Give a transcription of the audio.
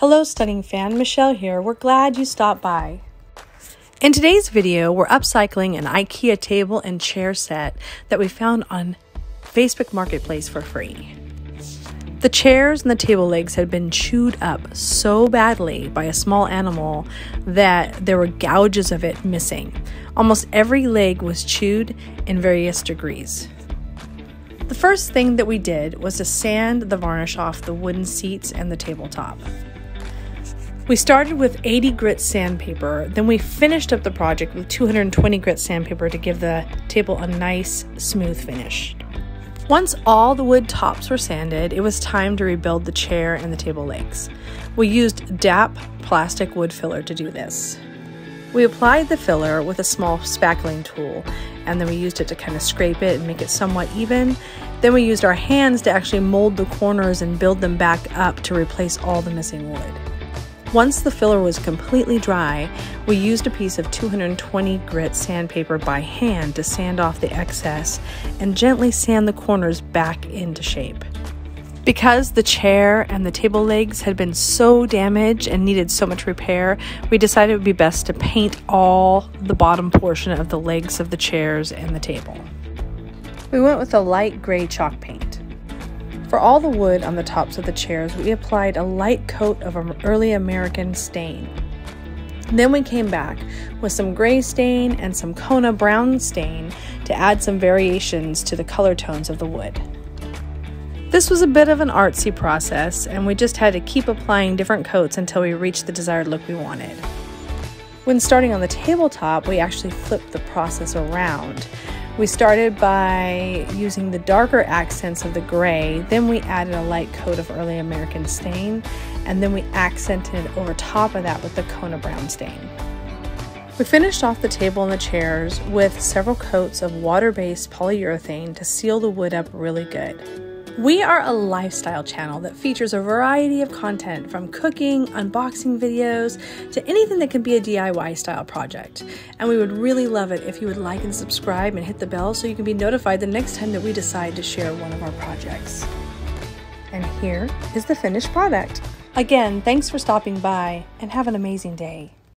Hello, Stunning Fam. Michele here. We're glad you stopped by. In today's video, we're upcycling an IKEA table and chair set that we found on Facebook Marketplace for free. The chairs and the table legs had been chewed up so badly by a small animal that there were gouges of it missing. Almost every leg was chewed in various degrees. The first thing that we did was to sand the varnish off the wooden seats and the tabletop. We started with 80 grit sandpaper, then we finished up the project with 220 grit sandpaper to give the table a nice, smooth finish. Once all the wood tops were sanded, it was time to rebuild the chair and the table legs. We used DAP plastic wood filler to do this. We applied the filler with a small spackling tool and then we used it to kind of scrape it and make it somewhat even. Then we used our hands to actually mold the corners and build them back up to replace all the missing wood. Once the filler was completely dry, we used a piece of 220 grit sandpaper by hand to sand off the excess and gently sand the corners back into shape. Because the chair and the table legs had been so damaged and needed so much repair, we decided it would be best to paint all the bottom portion of the legs of the chairs and the table. We went with a light gray chalk paint. For all the wood on the tops of the chairs, we applied a light coat of early American stain. Then we came back with some gray stain and some Kona brown stain to add some variations to the color tones of the wood. This was a bit of an artsy process, and we just had to keep applying different coats until we reached the desired look we wanted. When starting on the tabletop, we actually flipped the process around we started by using the darker accents of the gray, then we added a light coat of early American stain, and then we accented over top of that with the Kona brown stain. We finished off the table and the chairs with several coats of water-based polyurethane to seal the wood up really good. We are a lifestyle channel that features a variety of content from cooking, unboxing videos, to anything that can be a DIY style project. And we would really love it if you would like and subscribe and hit the bell so you can be notified the next time that we decide to share one of our projects. And here is the finished product. Again, thanks for stopping by and have an amazing day.